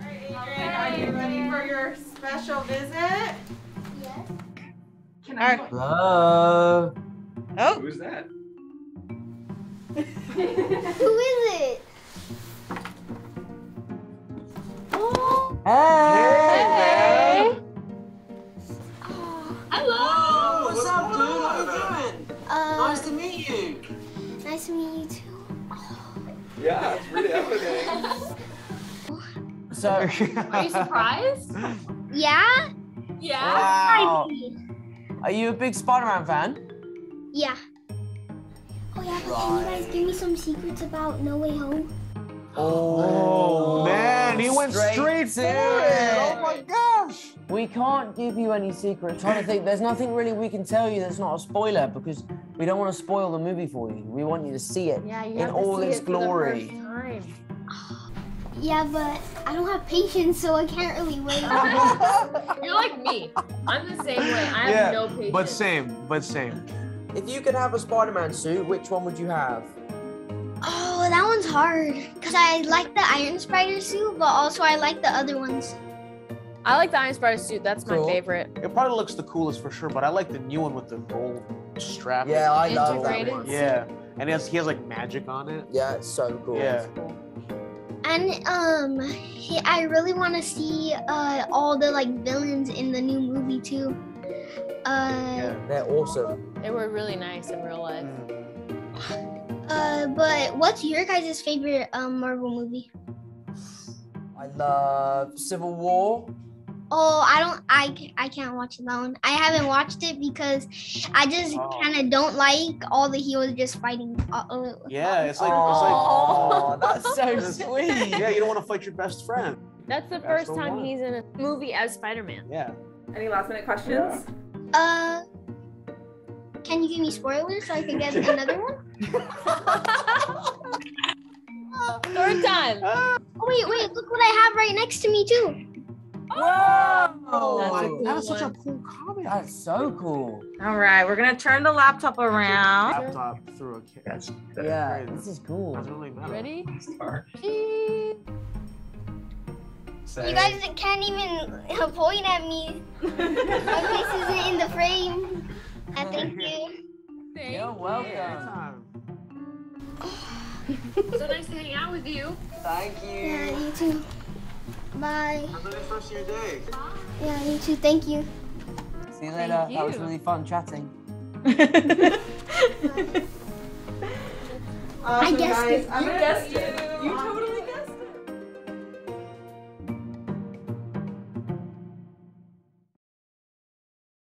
Adrian, are you ready for your special visit? Yes. Can All right. Hello. Oh, Who's that? Who is it? Oh. Hey. oh. Hello. What's up, dude? How you doing? Uh, Nice to meet you. nice to meet you too. Yeah, it's really happening. So, Are you surprised? Yeah? Yeah. wow. Are you a big Spider-Man fan? Yeah. Oh yeah, but can you guys give me some secrets about No Way Home? Oh, oh man, he went straight, to for it. Oh my gosh. We can't give you any secrets. I'm trying to think. There's nothing really we can tell you that's not a spoiler because we don't want to spoil the movie for you. We want you to see it Yeah, you in have to all see its it for the glory. Oh, first time. Yeah, but I don't have patience, so I can't really wait. You're like me. I'm the same way. I have Yeah, no patience. But same, but same. If you could have a Spider-Man suit, which one would you have? oh, that one's hard. Cause I like the Iron Spider suit, but also I like the other ones. I like the Iron Spider suit. That's Cool. my favorite. It probably looks the coolest for sure, but I like the new one with the gold strap. Yeah, I love that one. Yeah, and he has, he has like magic on it. Yeah, it's so cool. Yeah. And um, he, I really want to see uh all the like villains in the new movie too. Uh, Yeah. They're awesome. They were really nice in real life. Mm. uh, but what's your guys' favorite um Marvel movie? I love Civil War. Oh, I don't. I I can't watch that one. I haven't watched it because I just Oh. kind of don't like all the heroes just fighting. Uh, uh, Yeah, it's like oh, that's so It's- sweet. yeah, you don't want to fight your best friend. That's the That's first the time one. he's in a movie as Spider-Man. Yeah. Any last minute questions? Uh, can you give me spoilers so I can get another one? Third time. Oh wait, wait! Look what I have right next to me too. Whoa! That's a cool that is such a cool comic. That's so cool. all right. We're gonna turn the laptop around. Laptop through a kid. That's Yeah, great. this is cool. That's really metal. Ready? You guys can't even point at me. My face isn't in the frame. I thank you. You're welcome. Anytime. So nice to hang out with you. Thank you. Yeah, you. you too. Bye. Have a nice rest of your day. Yeah, you too. Thank you. See you later. Thank That was really fun chatting. Awesome, guessed guys. it. I'm You gonna guessed it. Uh, you totally